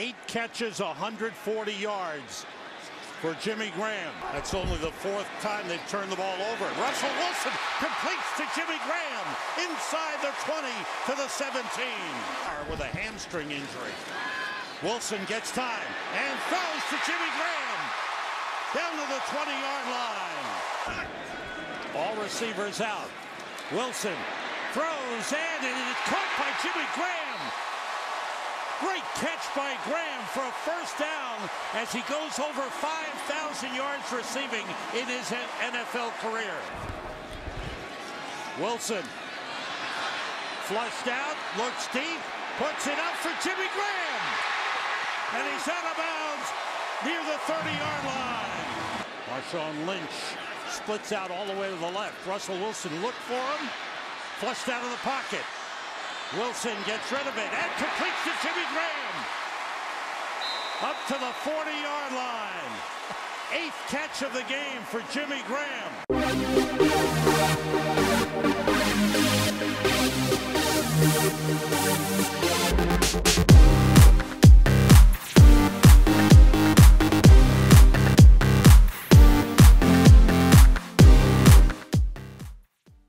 Eight catches, 140 yards for Jimmy Graham. That's only the fourth time they've turned the ball over. Russell Wilson completes to Jimmy Graham inside the 20 to the 17 with a hamstring injury. Wilson gets time and throws to Jimmy Graham down to the 20-yard line. All receivers out. Wilson throws and it is caught by Jimmy Graham. Great catch by Graham for a first down as he goes over 5,000 yards receiving in his NFL career. Wilson flushed out, looks deep, puts it up for Jimmy Graham. And he's out of bounds near the 30-yard line. Marshawn Lynch splits out all the way to the left. Russell Wilson looked for him, flushed out of the pocket. Wilson gets rid of it and completes to Jimmy Graham. Up to the 40-yard line. Eighth catch of the game for Jimmy Graham.